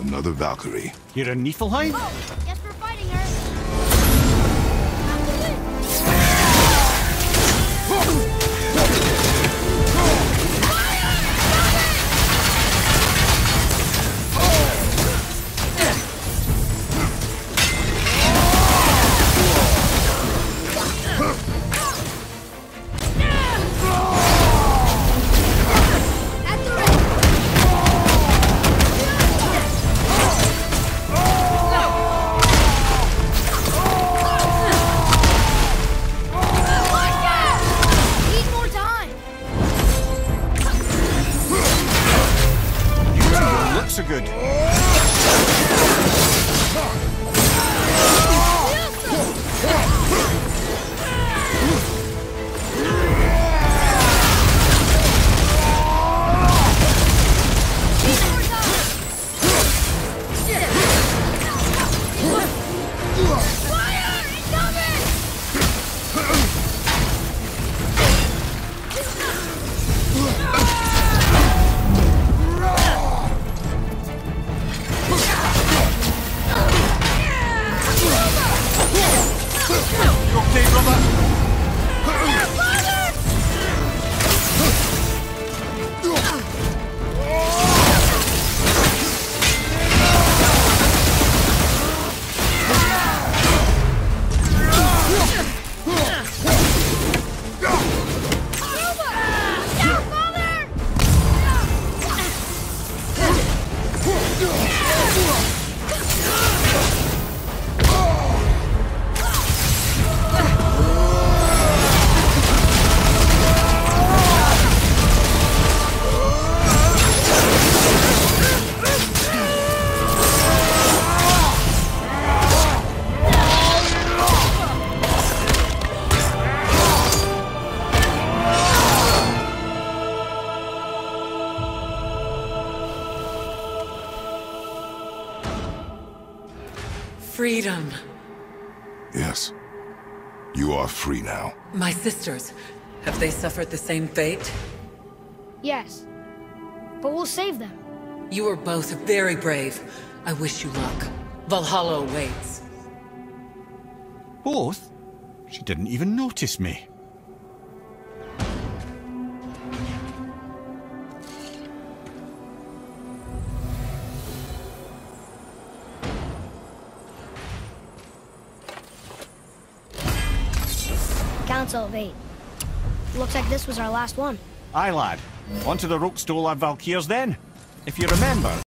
Another Valkyrie. You're a Niflheim? Oh, guess so good. Brava! Freedom. Yes. You are free now. My sisters, have they suffered the same fate? Yes. But we'll save them. You are both very brave. I wish you luck. Valhalla awaits. Both? She didn't even notice me. Council of Eight. Looks like this was our last one. Aye, lad. On to the Rokstol Valkyrs then. If you remember,